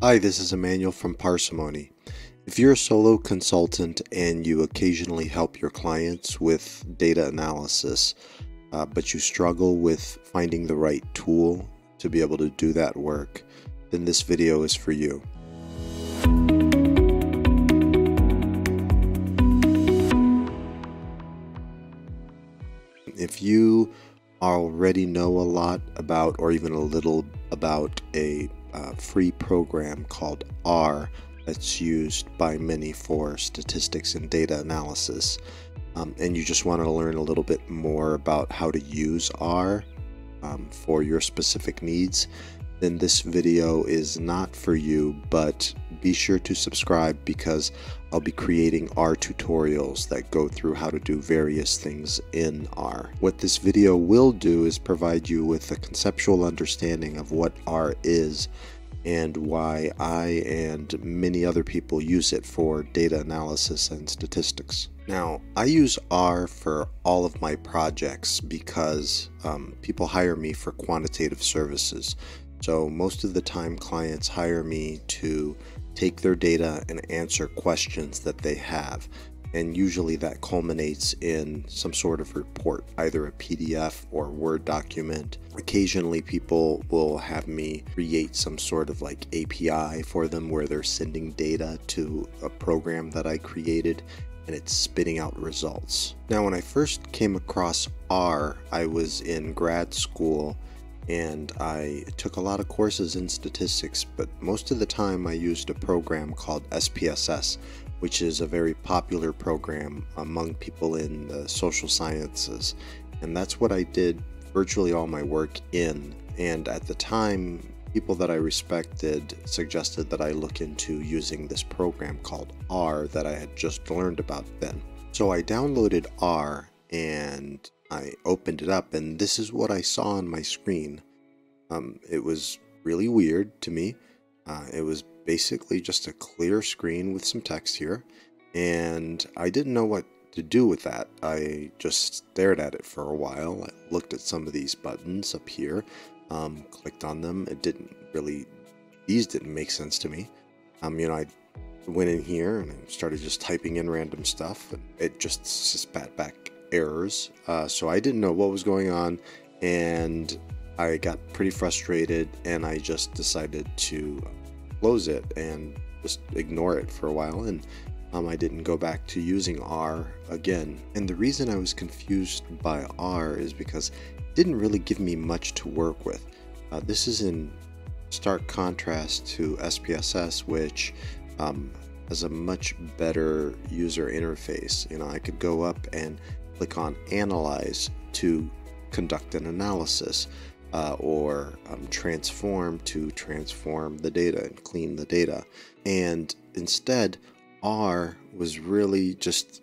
Hi, this is Amanuel from Parsimony. If you're a solo consultant and you occasionally help your clients with data analysis, uh, but you struggle with finding the right tool to be able to do that work, then this video is for you. If you already know a lot about, or even a little about, a free program called R that's used by many for statistics and data analysis, um, and you just want to learn a little bit more about how to use R um, for your specific needs, then this video is not for you, but be sure to subscribe because I'll be creating R tutorials that go through how to do various things in R. What this video will do is provide you with a conceptual understanding of what R is and why I and many other people use it for data analysis and statistics. Now, I use R for all of my projects because um, people hire me for quantitative services. So, most of the time, clients hire me to take their data and answer questions that they have. And usually that culminates in some sort of report, either a PDF or Word document. Occasionally, people will have me create some sort of like API for them where they're sending data to a program that I created and it's spitting out results. Now, when I first came across R, I was in grad school and I took a lot of courses in statistics, but most of the time I used a program called SPSS, which is a very popular program among people in the social sciences. And that's what I did virtually all my work in. And at the time, people that I respected suggested that I look into using this program called R that I had just learned about then. So I downloaded R and I opened it up, and this is what I saw on my screen. Um, it was really weird to me. Uh, it was basically just a clear screen with some text here, and I didn't know what to do with that. I just stared at it for a while. I looked at some of these buttons up here, um, clicked on them. It didn't really, these didn't make sense to me. Um, you know, I went in here and I started just typing in random stuff, and it just spat back errors. Uh, so I didn't know what was going on, and I got pretty frustrated, and I just decided to close it and just ignore it for a while. And um, I didn't go back to using R again. And the reason I was confused by R is because it didn't really give me much to work with. Uh, this is in stark contrast to SPSS, which um, has a much better user interface. You know, I could go up and click on Analyze to conduct an analysis. Uh, or um, transform to transform the data and clean the data. And instead, R was really just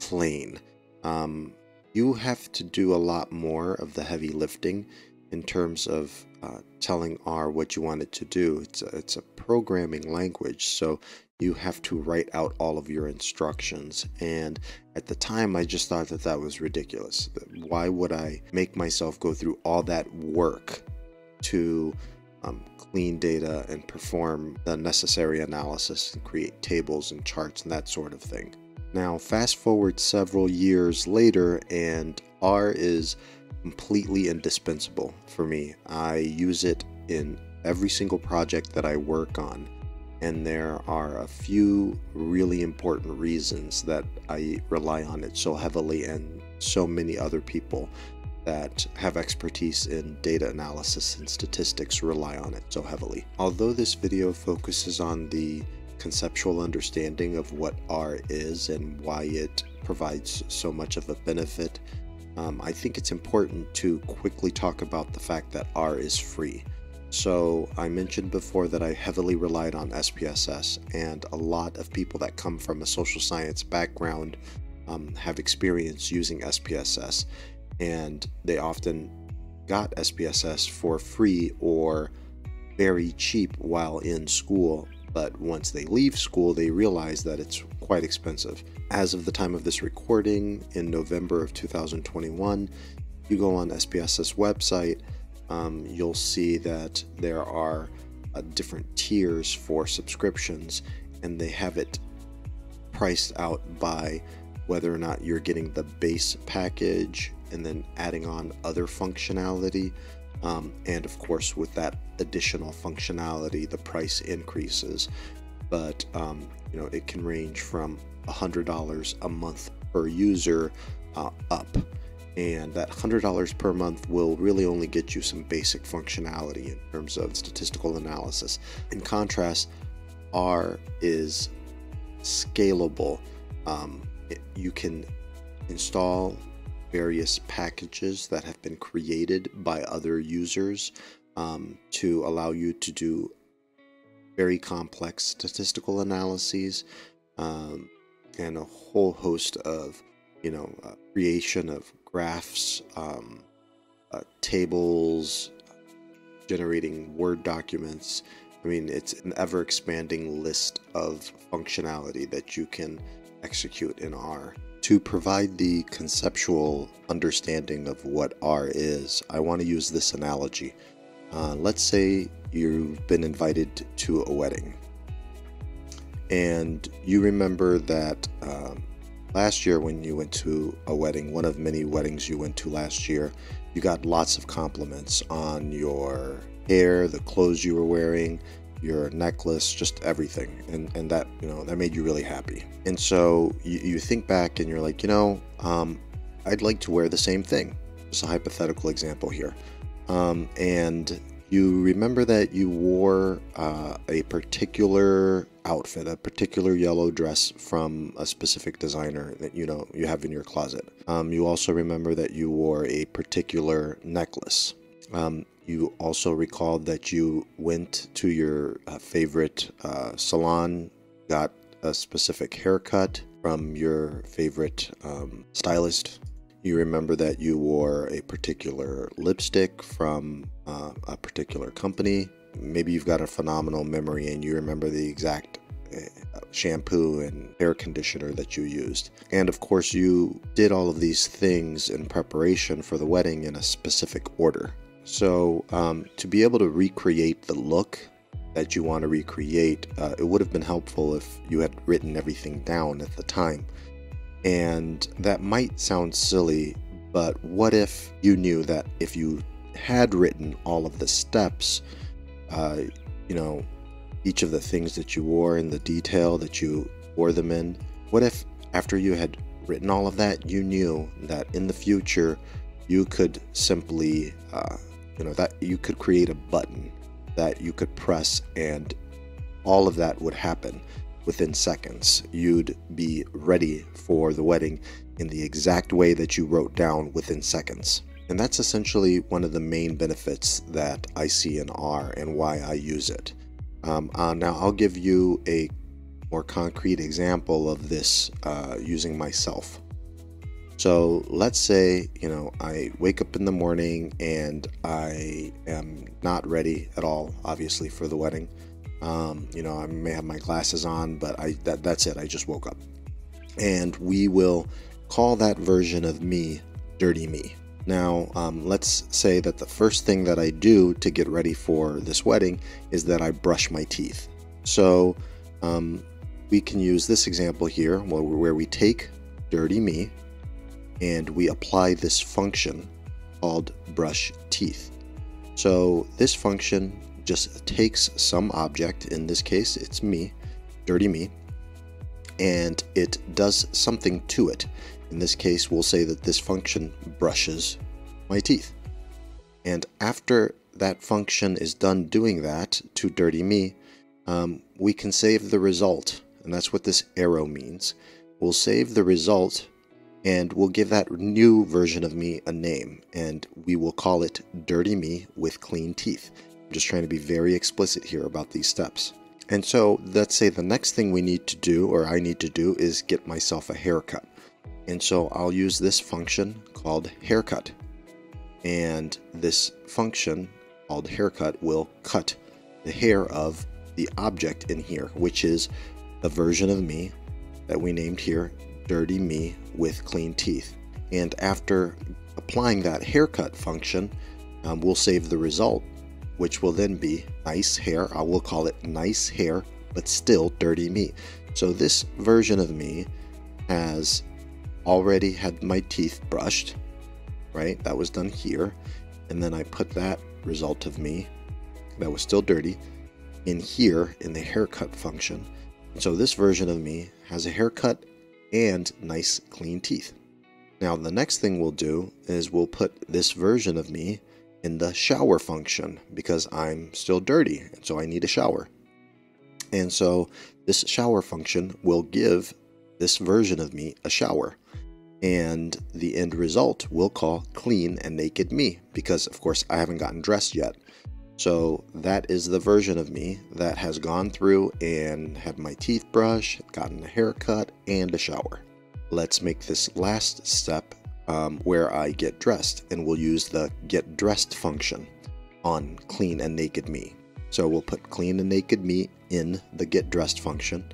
plain. Um, you have to do a lot more of the heavy lifting in terms of uh, telling R what you want it to do. It's a, it's a programming language, so you have to write out all of your instructions. And at the time, I just thought that that was ridiculous. Why would I make myself go through all that work to um, clean data and perform the necessary analysis and create tables and charts and that sort of thing. Now, fast forward several years later, and R is completely indispensable for me. I use it in every single project that I work on, and there are a few really important reasons that I rely on it so heavily, and so many other people that have expertise in data analysis and statistics rely on it so heavily. Although this video focuses on the conceptual understanding of what R is and why it provides so much of a benefit, um, I think it's important to quickly talk about the fact that R is free. So, I mentioned before that I heavily relied on SPSS, and a lot of people that come from a social science background um, have experience using SPSS and they often got SPSS for free or very cheap while in school. But once they leave school, they realize that it's quite expensive. As of the time of this recording in November of 2021, you go on SPSS website, um, you'll see that there are uh, different tiers for subscriptions, and they have it priced out by whether or not you're getting the base package and then adding on other functionality. Um, and of course, with that additional functionality, the price increases. But um, you know, it can range from $100 a month per user uh, up. And that $100 per month will really only get you some basic functionality in terms of statistical analysis. In contrast, R is scalable. Um, it, you can install various packages that have been created by other users um, to allow you to do very complex statistical analyses um, and a whole host of, you know, uh, creation of graphs, um, uh, tables, generating Word documents. I mean, it's an ever expanding list of functionality that you can execute in R. To provide the conceptual understanding of what R is, I want to use this analogy. Uh, let's say you've been invited to a wedding, and you remember that um, last year when you went to a wedding, one of many weddings you went to last year, you got lots of compliments on your hair, the clothes you were wearing, your necklace, just everything. And, and that, you know, that made you really happy. And so you, you think back and you're like, you know, um, I'd like to wear the same thing. Just a hypothetical example here. Um, and you remember that you wore uh, a particular outfit, a particular yellow dress from a specific designer that you know you have in your closet. Um, you also remember that you wore a particular necklace. Um, you also recalled that you went to your uh, favorite uh, salon, got a specific haircut from your favorite um, stylist. You remember that you wore a particular lipstick from uh, a particular company. Maybe you've got a phenomenal memory and you remember the exact uh, shampoo and hair conditioner that you used. And of course, you did all of these things in preparation for the wedding in a specific order. So, um, to be able to recreate the look that you want to recreate, uh, it would have been helpful if you had written everything down at the time. And that might sound silly, but what if you knew that if you had written all of the steps, uh, you know, each of the things that you wore in the detail that you wore them in, what if after you had written all of that, you knew that in the future you could simply uh, you know that you could create a button that you could press and all of that would happen within seconds. You'd be ready for the wedding in the exact way that you wrote down within seconds. And that's essentially one of the main benefits that i see in r and why i use it. Um, uh, now i'll give you a more concrete example of this uh, using myself. So let's say, you know, I wake up in the morning and I am not ready at all, obviously, for the wedding. Um, you know, I may have my glasses on, but I that, that's it. I just woke up. And we will call that version of me Dirty Me. Now, um, let's say that the first thing that I do to get ready for this wedding is that I brush my teeth. So um, we can use this example here where we take Dirty Me, and we apply this function called brush teeth. So this function just takes some object, in this case it's me, dirty me, and it does something to it. In this case, we'll say that this function brushes my teeth. And after that function is done doing that to dirty me, um, we can save the result. And that's what this arrow means. We'll save the result and we'll give that new version of me a name and we will call it dirty me with clean teeth just trying to be very explicit here about these steps. And so let's say the next thing we need to do or i need to do is get myself a haircut. And so i'll use this function called haircut. And this function called haircut will cut the hair of the object in here which is the version of me that we named here dirty me with clean teeth. And after applying that haircut function, um, we'll save the result which will then be nice hair. I will call it nice hair, but still dirty me. So this version of me has already had my teeth brushed, right? That was done here. And then I put that result of me that was still dirty in here in the haircut function. So this version of me has a haircut and nice clean teeth. Now the next thing we'll do is we'll put this version of me in the shower function because I'm still dirty and so I need a shower. And so this shower function will give this version of me a shower. And the end result we'll call clean and naked me because of course I haven't gotten dressed yet. So that is the version of me that has gone through and had my teeth brushed, gotten a haircut, and a shower. Let's make this last step um, where I get dressed, and we'll use the get dressed function on clean and naked me. So we'll put clean and naked me in the get dressed function.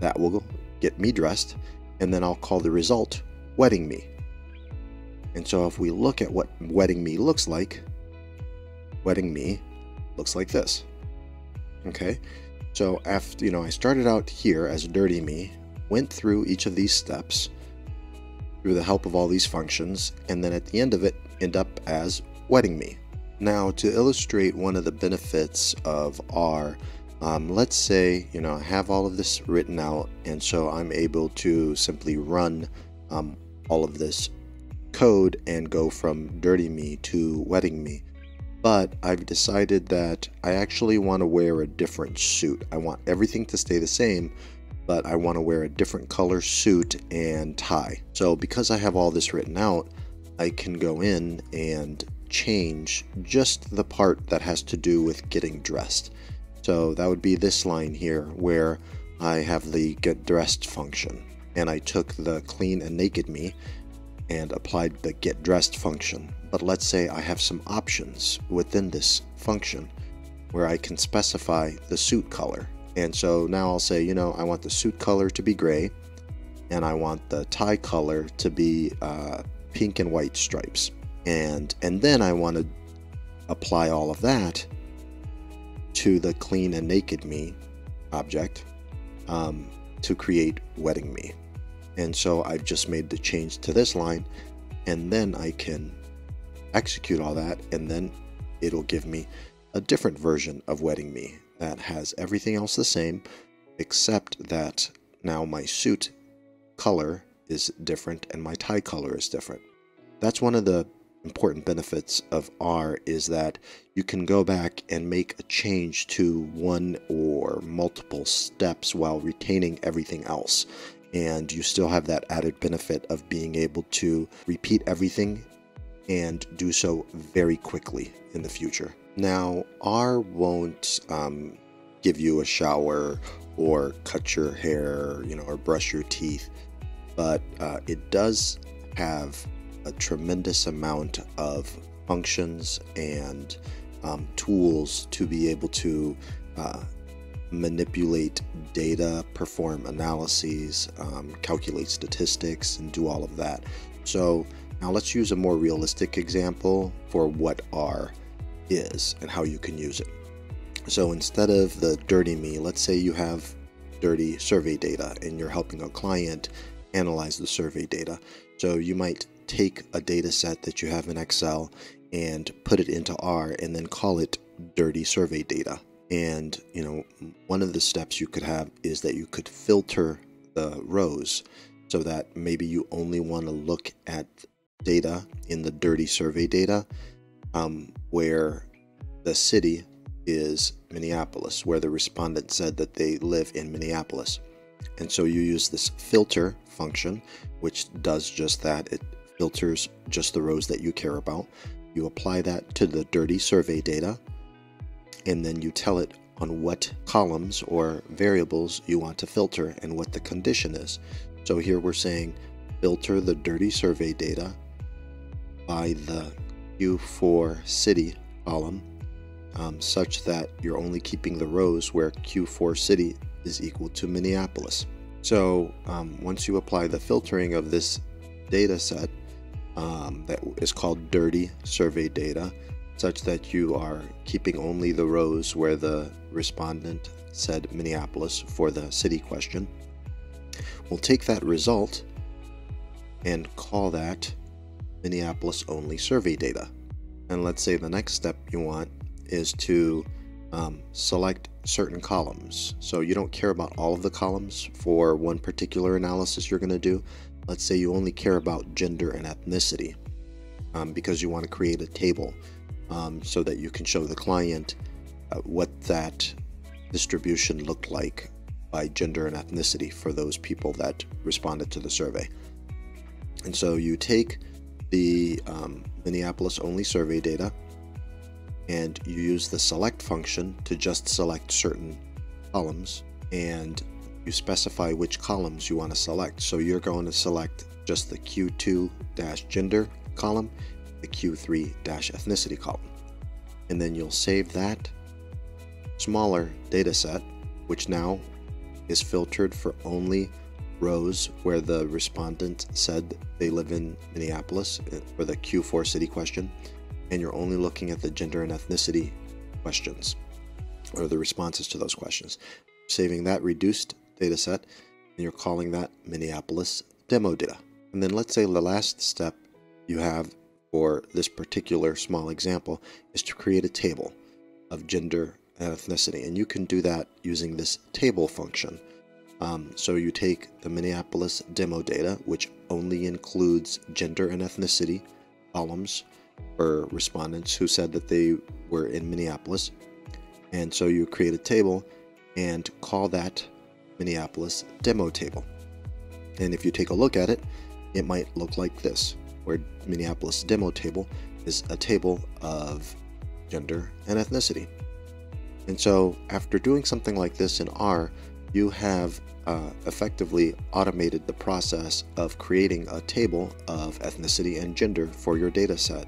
That will get me dressed, and then I'll call the result wedding me. And so if we look at what wedding me looks like, wedding me looks like this. Okay, so after, you know, I started out here as dirty me, went through each of these steps through the help of all these functions, and then at the end of it, end up as wedding me. Now, to illustrate one of the benefits of R, um, let's say, you know, I have all of this written out, and so I'm able to simply run um, all of this code and go from dirty me to wedding me but I've decided that I actually want to wear a different suit. I want everything to stay the same, but I want to wear a different color suit and tie. So because I have all this written out, I can go in and change just the part that has to do with getting dressed. So that would be this line here where I have the get dressed function. And I took the clean and naked me and applied the get dressed function. But let's say I have some options within this function where I can specify the suit color. And so now I'll say, you know, I want the suit color to be gray and I want the tie color to be uh, pink and white stripes. And, and then I want to apply all of that to the clean and naked me object um, to create wedding me. And so I've just made the change to this line and then I can execute all that and then it'll give me a different version of wedding Me that has everything else the same except that now my suit color is different and my tie color is different. That's one of the important benefits of R is that you can go back and make a change to one or multiple steps while retaining everything else and you still have that added benefit of being able to repeat everything and do so very quickly in the future. Now, R won't um, give you a shower or cut your hair, you know, or brush your teeth, but uh, it does have a tremendous amount of functions and um, tools to be able to uh, manipulate data, perform analyses, um, calculate statistics, and do all of that. So now let's use a more realistic example for what R is and how you can use it. So instead of the dirty me, let's say you have dirty survey data and you're helping a client analyze the survey data. So you might take a data set that you have in Excel and put it into R and then call it dirty survey data. And, you know, one of the steps you could have is that you could filter the rows so that maybe you only want to look at data in the dirty survey data um, where the city is Minneapolis, where the respondent said that they live in Minneapolis. And so you use this filter function, which does just that. It filters just the rows that you care about. You apply that to the dirty survey data, and then you tell it on what columns or variables you want to filter and what the condition is. So here we're saying filter the dirty survey data by the Q4 city column um, such that you're only keeping the rows where Q4 city is equal to Minneapolis. So um, once you apply the filtering of this data set um, that is called dirty survey data, such that you are keeping only the rows where the respondent said Minneapolis for the city question. We'll take that result and call that Minneapolis only survey data. And let's say the next step you want is to um, select certain columns. So you don't care about all of the columns for one particular analysis you're going to do. Let's say you only care about gender and ethnicity um, because you want to create a table um, so that you can show the client uh, what that distribution looked like by gender and ethnicity for those people that responded to the survey. And so you take the um, Minneapolis only survey data and you use the select function to just select certain columns and you specify which columns you want to select. So you're going to select just the Q2 gender column, the Q3 ethnicity column. And then you'll save that smaller data set, which now is filtered for only rows where the respondent said they live in Minneapolis uh, for the Q4 city question and you're only looking at the gender and ethnicity questions or the responses to those questions. Saving that reduced data set and you're calling that Minneapolis demo data. And then let's say the last step you have for this particular small example is to create a table of gender and ethnicity. And you can do that using this table function. Um, so you take the Minneapolis demo data, which only includes gender and ethnicity columns for respondents who said that they were in Minneapolis. And so you create a table and call that Minneapolis demo table. And if you take a look at it, it might look like this, where Minneapolis demo table is a table of gender and ethnicity. And so after doing something like this in R, you have uh, effectively automated the process of creating a table of ethnicity and gender for your data set.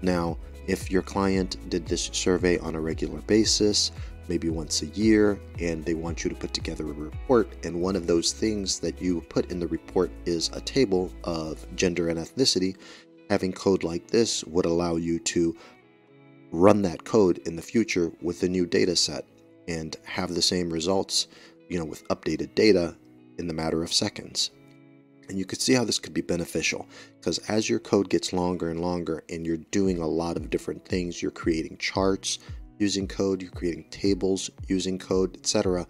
Now, if your client did this survey on a regular basis, maybe once a year, and they want you to put together a report, and one of those things that you put in the report is a table of gender and ethnicity, having code like this would allow you to run that code in the future with the new data set and have the same results, you know, with updated data in the matter of seconds. And you could see how this could be beneficial because as your code gets longer and longer and you're doing a lot of different things, you're creating charts using code, you're creating tables using code, etc.,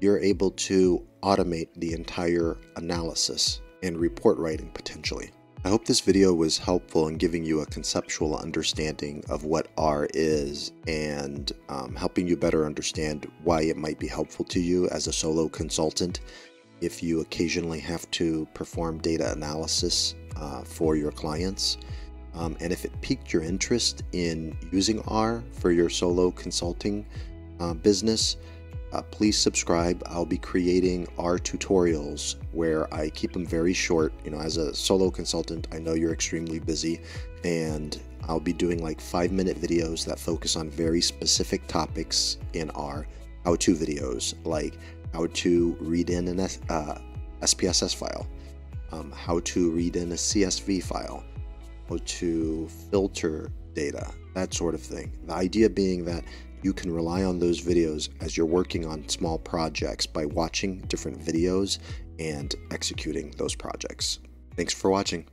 you're able to automate the entire analysis and report writing potentially. I hope this video was helpful in giving you a conceptual understanding of what R is and um, helping you better understand why it might be helpful to you as a solo consultant if you occasionally have to perform data analysis uh, for your clients. Um, and if it piqued your interest in using R for your solo consulting uh, business, uh, please subscribe. I'll be creating R tutorials where I keep them very short. You know, as a solo consultant, I know you're extremely busy, and I'll be doing like five minute videos that focus on very specific topics in R. How to videos like how to read in an uh, SPSS file, um, how to read in a CSV file, how to filter data, that sort of thing. The idea being that you can rely on those videos as you're working on small projects by watching different videos and executing those projects. Thanks for watching.